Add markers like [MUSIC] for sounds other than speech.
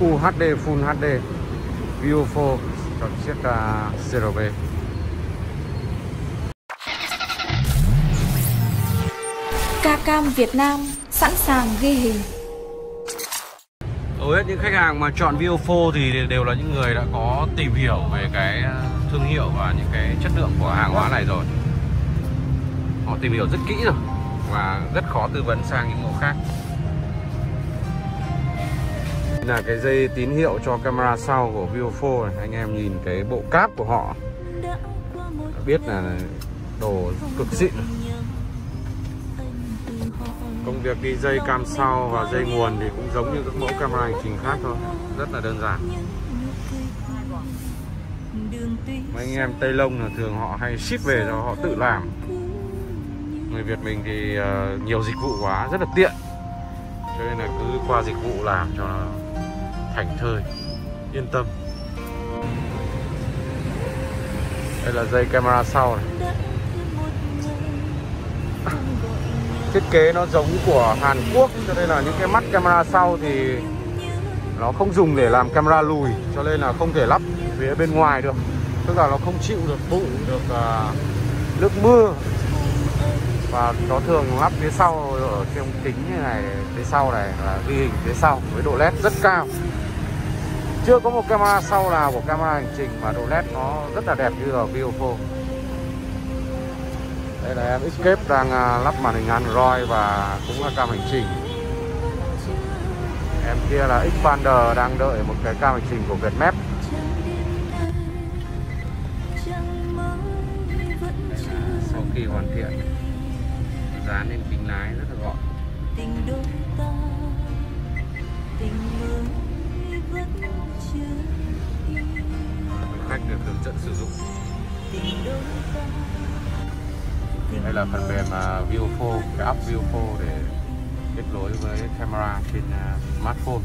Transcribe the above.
UHD Full HD View 4 cho chiếc uh, CRV Ca cam Việt Nam sẵn sàng ghi hình. Hầu hết những khách hàng mà chọn Viofo thì đều là những người đã có tìm hiểu về cái à, thương hiệu và những cái chất lượng của hàng hóa này rồi. Họ tìm hiểu rất kỹ rồi và rất khó tư vấn sang những mẫu khác là cái dây tín hiệu cho camera sau của Viofo này. Anh em nhìn cái bộ cáp của họ. Biết là đồ cực xịn. Công việc đi dây cam sau và dây nguồn thì cũng giống như các mẫu camera hành trình khác thôi. Rất là đơn giản. Mấy anh em Tây Lông là thường họ hay ship về cho họ tự làm. Người Việt mình thì ờ, nhiều dịch vụ quá, rất là tiện cho nên là cứ qua dịch vụ làm cho nó thành thơi yên tâm. Đây là dây camera sau này. [LAUGHS] Thiết kế nó giống của Hàn Quốc cho nên là những cái mắt camera sau thì nó không dùng để làm camera lùi cho nên là không thể lắp phía bên ngoài được. Tức là nó không chịu được bụi được uh, nước mưa và nó thường lắp phía sau, ở trong kính như này, phía sau này là ghi hình phía sau với độ led rất cao. Chưa có một camera sau nào của camera hành trình mà độ led nó rất là đẹp như ở Viofo đây là em Escape đang à, lắp màn hình Android và cũng là cam hành trình. Em kia là Xpander đang đợi một cái cam hành trình của Vietmap. Sau khi hoàn thiện dán lên kính lái rất là gọn. Khách được hướng dẫn sử dụng. Đây là phần mềm uh, Viofo, cái app Viofo để kết nối với camera trên uh, smartphone